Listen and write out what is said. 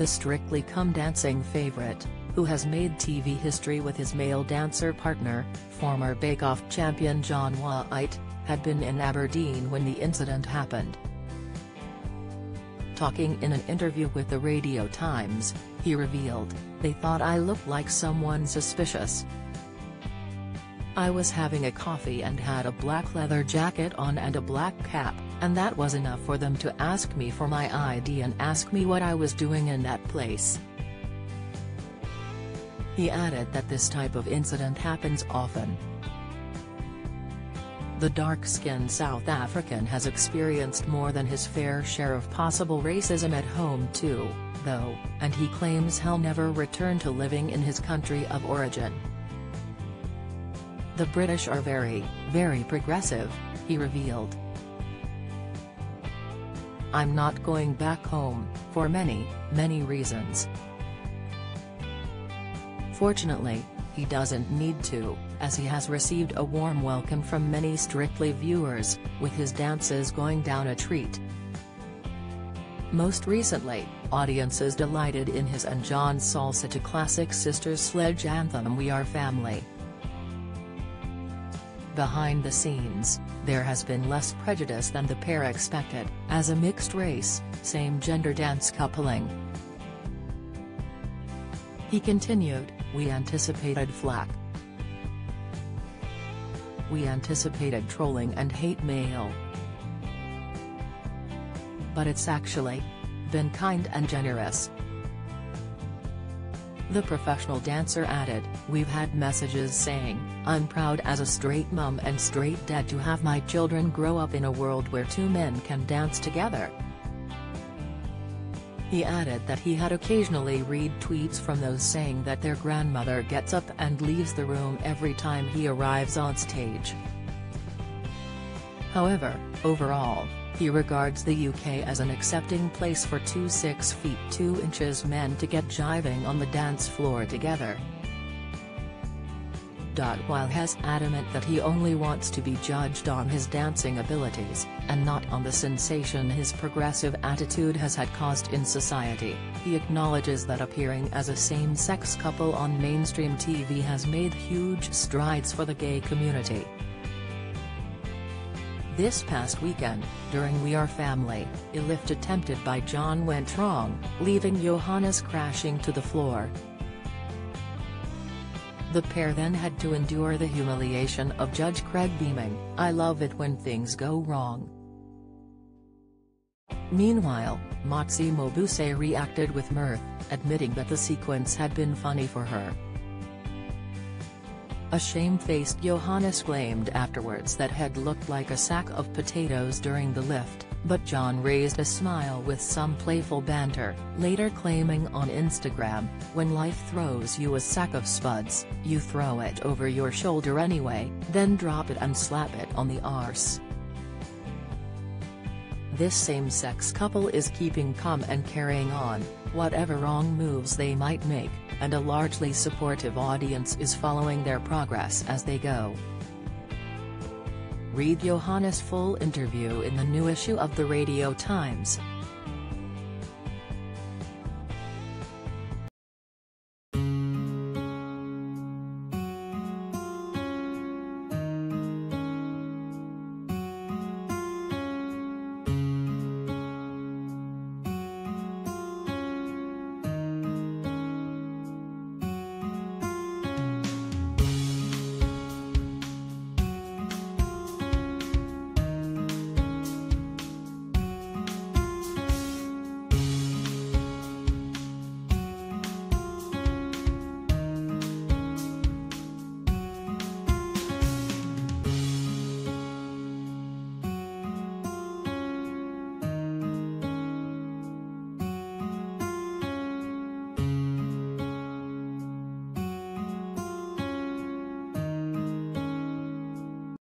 the Strictly Come Dancing favorite, who has made TV history with his male dancer partner, former Bake Off champion John Whaite, had been in Aberdeen when the incident happened. Talking in an interview with the Radio Times, he revealed, they thought I looked like someone suspicious. I was having a coffee and had a black leather jacket on and a black cap, and that was enough for them to ask me for my ID and ask me what I was doing in that place. He added that this type of incident happens often. The dark-skinned South African has experienced more than his fair share of possible racism at home too, though, and he claims he'll never return to living in his country of origin. The British are very, very progressive, he revealed. I'm not going back home, for many, many reasons. Fortunately, he doesn't need to, as he has received a warm welcome from many Strictly viewers, with his dances going down a treat. Most recently, audiences delighted in his and John's salsa to classic Sisters Sledge anthem We Are Family. Behind the scenes, there has been less prejudice than the pair expected, as a mixed-race, same-gender dance coupling. He continued, we anticipated flack. We anticipated trolling and hate mail. But it's actually been kind and generous. The professional dancer added, We've had messages saying, I'm proud as a straight mum and straight dad to have my children grow up in a world where two men can dance together. He added that he had occasionally read tweets from those saying that their grandmother gets up and leaves the room every time he arrives on stage. However, overall, he regards the UK as an accepting place for two 6 feet 2 inches men to get jiving on the dance floor together. While has adamant that he only wants to be judged on his dancing abilities, and not on the sensation his progressive attitude has had caused in society, he acknowledges that appearing as a same-sex couple on mainstream TV has made huge strides for the gay community. This past weekend, during We Are Family, a lift attempted by John went wrong, leaving Johannes crashing to the floor, the pair then had to endure the humiliation of Judge Craig beaming, I love it when things go wrong. Meanwhile, Motsi Mabuse reacted with mirth, admitting that the sequence had been funny for her. A shame-faced Johannes claimed afterwards that head looked like a sack of potatoes during the lift but John raised a smile with some playful banter, later claiming on Instagram, when life throws you a sack of spuds, you throw it over your shoulder anyway, then drop it and slap it on the arse. This same-sex couple is keeping calm and carrying on, whatever wrong moves they might make, and a largely supportive audience is following their progress as they go. Read Johannes' full interview in the new issue of the Radio Times.